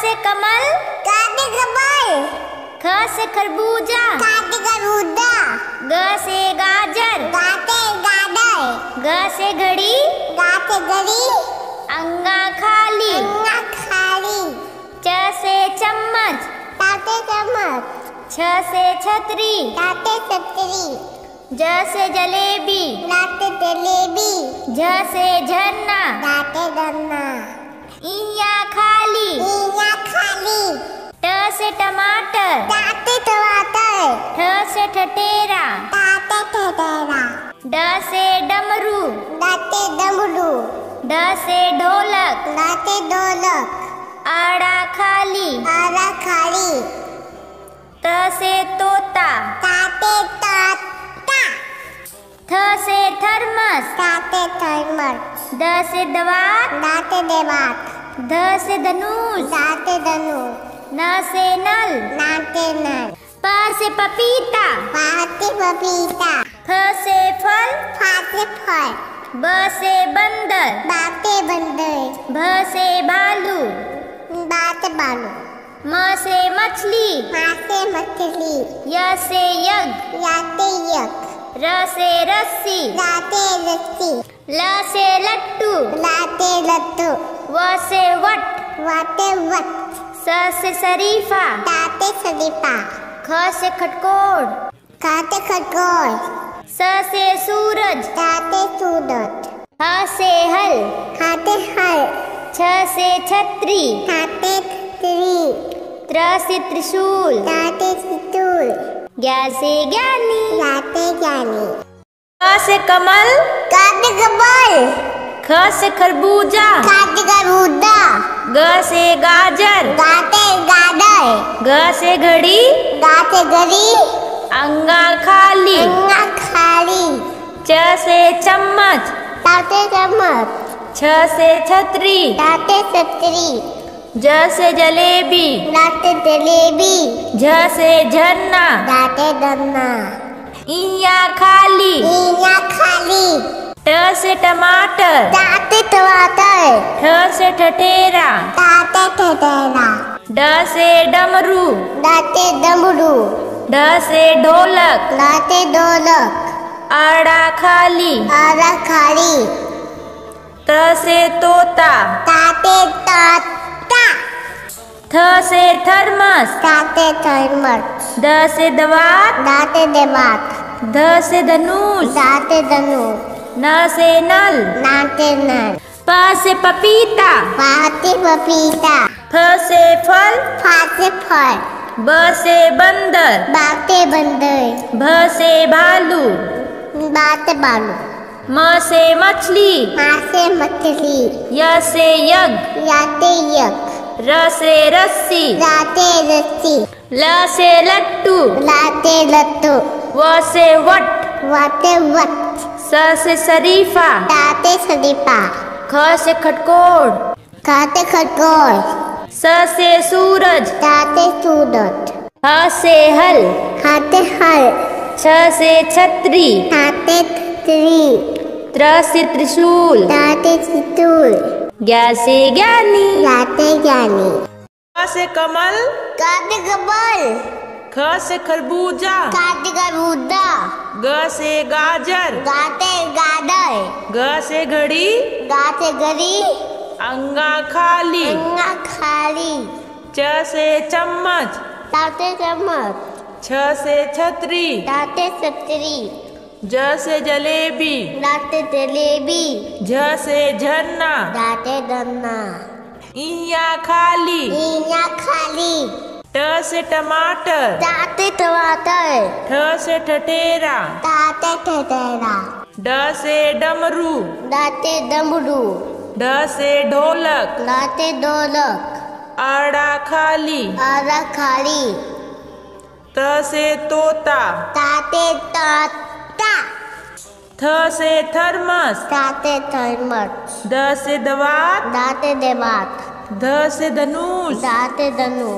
से कमल काटे कमल ख से खरबूजा काटे खरबूजा ग से गाजर गाते गाडर घ से घड़ी गाते गरी अंगा खाली अन्ना खाली। च से चम्मच ताते चम्मच। छ से छतरी ताते छतरी। ज से जलेबी लाते जलेबी। झ से झरना गाते गन्ना इया खाली। इया खाली। ट से टमाटर। टमाटर ठ से ठठेरा। ड से डमरू। दाते डमरू। ढ से ढोलक। दाते ढोलक। आड़ा खाली। आरा खाली। त से तोता। ताते ताता। थ से थर्मस। ताते थर्मस। द से दवात दाते देवात ध से धनुष। दाते धनु न से नल। नाते नर प से पपीता। पाते पपीता। फ से फल। फाते फल। ब से बंदर। बाते बंदर। भ से भालू। बाते बालू म से मछली। माते मछली। य से यज्ञ। याते यक र से रस्सी। लाते रस्सी। ल से लट्टू। लाते लट्टू। व से वट। वाते वट। स से शरीफा। ताते सदीपा ख से खटकोड़। काते खटकोर स से सूरज। ताते सूरज। ह से हल। खाते हल। छ से छतरी। ताते त्री त्र से त्रिशूल। ताते सितूल ज्ञा से ज्ञानी। लाते ज्ञानी। क से कमल। काते कबल ख से खरबूजा। काते खरबूजा। ग से गाजर। गाते गाडर घ से घड़ी। गाते गरी अंगा खाली। अन्ना खाली। च से चम्मच। ताते चम्मच। छ से छतरी। ताते छतरी। ज से जलेबी। लाते जलेबी। झ से झरना। दाते दन्ना इया खाली। इया खाली। ट से टमाटर। ताते टमाटर। ठ से ठठेरा। ताते ठेरा ड से डमरू। दाते डमरू। ढ से ढोलक। लाते ढोलक। आड़ा खाली। आरा खाली। त से तोता। ताते ताता। थ से थर्मस। ताते थर्मस। द से दवात। दाते देवात। ध से धनुष। दाते धनु न से नल। नाते नर प से पपीता। पाते पपीता। फ से फल। फाते फल। ब से बंदर। बाते बंदर। भ से भालू। बाते बालू म से मछली। मासे मछली। य से यज्ञ। याते यज्ञ। र से रस्सी। लाते रस्सी। ल से लट्टू। लाते लट्टू। व से वट। वाते वट। स से शरीफा। ताते सदीपा ख से खटकोड़। खाते खटकोर स से सूरज। ताते सूरज। ह से हल। खाते हल। छ से छतरी। ताते त्री त्र से त्रिशूल। ताते सितूल ज्ञा से ज्ञानी। लाते ज्ञानी। क से कमल। काते कबल ख से खरबूजा काते खरबूजा। ग से गाजर गाते गाडर घ से घड़ी गाते गरी अंगा खाली अन्ना खाली। च से चम्मच ताते चम्मच। छ से छतरी ताते छतरी। ज से जलेबी लाते जलेबी। झ से झरना दाते दन्ना इया खाली। इया खाली। ट से टमाटर ताते टमाटर ठ से ठठेरा ताते ठेरा ड से डमरू दाते डमरू ढ से ढोलक लाते ढोलक आड़ा खाली आरा खाली त से तोता ताते ताता थ से थर्मस ताते थर्मस द से दवात दाते देवात ध से धनुष दाते धनु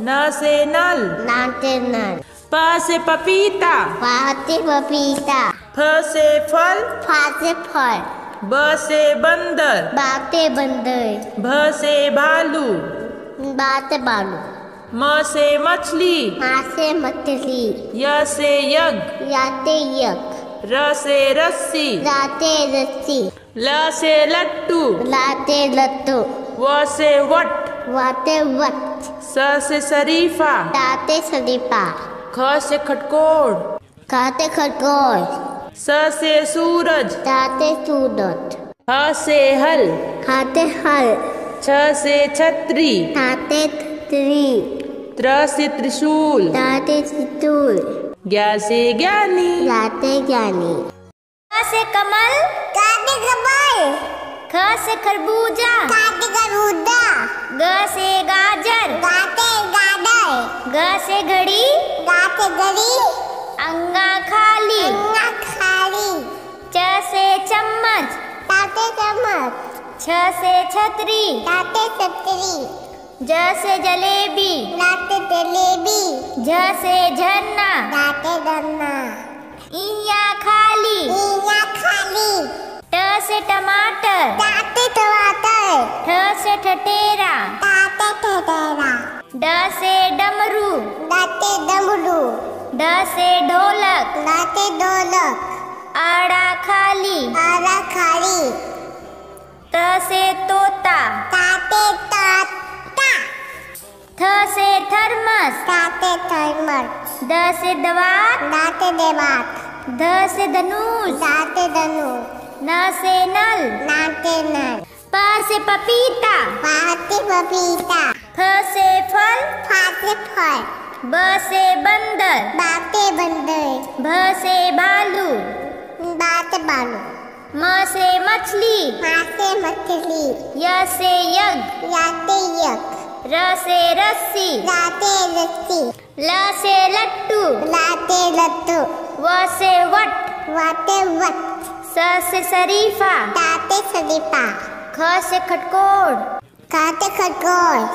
न से नल। नाते नर प से पपीता। पाते पपीता। फ से फल। फाते फल। ब से बंदर। बाते बंदर। भ से भालू। बा से बालू। म से मछली। मा से मछली। य से यज्ञ। याते यज्ञ। र से रस्सी। राते रस्सी। ल से लट्टू। लाते लट्टू। व से वट। वाते वट स से शरीफा। ताते शरीफा। ख से खटकोड़। खाते खरगोश स से सूरज। ताते सूरज। ह से हल। खाते हल। छ से छतरी। ताते त्रि त्र से त्रिशूल। ताते सितूल ज्ञा से ज्ञानी। जाते ज्ञानी। क से कमल। काटे कमल। ख से खरबूजा। काटे करूदा ग से गाजर गाते गाडर घ से घड़ी गाते गरी अंगा खाली अन्ना खाली च से चम्मच ताते चमच छ से छतरी ताते छतरी ज से जलेबी लाते जलेबी झ से झरना गाते दन्ना इया खाली इया खाली ट से टमाटर ठ से ठठेरा। ड से डमरू। गाते डमरू। ढ से ढोलक। गाते ढोलक। आड़ा खाली। आरा खाली। त से तोता। ताते ताता। थ से थर्मस। ताते थर्मल द से दवात। दाते देवात। ध से धनुष। दाते धनु न से नल। नाते नल। प से पपीता। पाते पपीता। फ से फल। फाते फल। ब से बंदर। बाते बंदर। भ से भालू बाते बालू। म से मछली। माते मछली। य से यज्ञ। याते यक र से रस्सी। लाते रस्सी। ल से लट्टू। लाते लट्टू। व से वट। वाते वट। स से शरीफा। ताते सदीपा ख से खटकोड़ काते खरगोश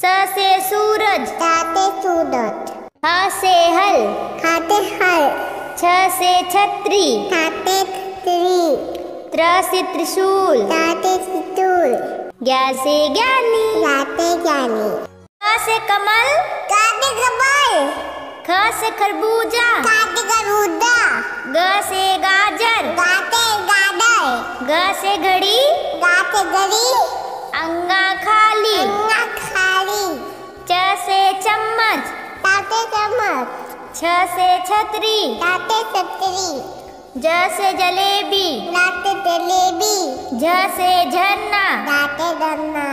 स से सूरज। ताते सूरज। ह से हल। खाते हल। छ से छतरी। ताते त्रि। त्र से त्रिशूल। ताते सितूल ज्ञ से ज्ञानी लाते ज्ञानी क से कमल। काटे कमल ख से खरबूजा। काटे करूदा ग से गाजर। गाडर से घड़ी गाते गरी अंगा खाली अन्ना खाली। च से चम्मच ताते चमच छ से छतरी ताते छतरी। ज से जलेबी लाते जलेबी। झ से झरना गाते दन्ना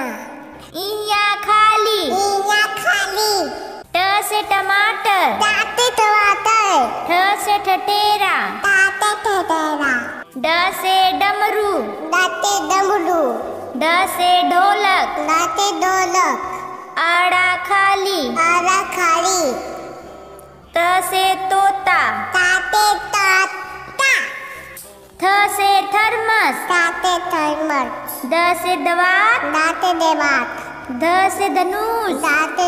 इया खाली इया से टमाटर। ताते टमाटर। ठ से ठठेरा। ताते ठेरा ड से डमरू। गाते डमरू। ढ से ढोलक। गाते ढोलक। आड़ा खाली। आरा खाली। त से तोता। ताते ताता। थ से थर्मस। ताते थर्मल द से दवात। दाते देवात। ध से धनुष। दाते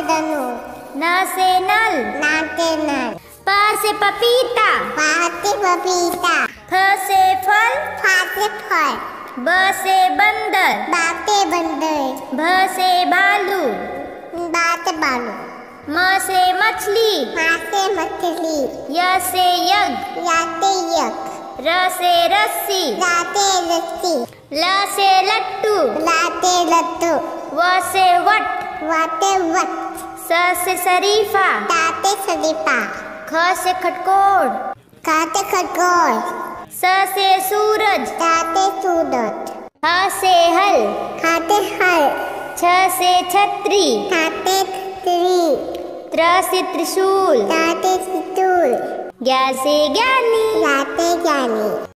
न से नल नाते नल। प से पपीता पाते पपीता। फ से फल फाते फल। ब से बंदर बाते बंदर। भ से भालू बाते बालू। म से मछली माते मछली। य से यज्ञ याते यक र से रस्सी लाते रस्सी। ल से लट्टू लाते लट्टू। व से वट। वाते वट। स से शरीफा। ताते सदीपा ख से खटकोड़। काते खरगोश स से सूरज। ताते सूरज। ह से हल। खाते हल। छ से छतरी। ताते त्रि त्र से त्रिशूल। ताते सितूल ज्ञ से ज्ञानी। लाते ज्ञानी।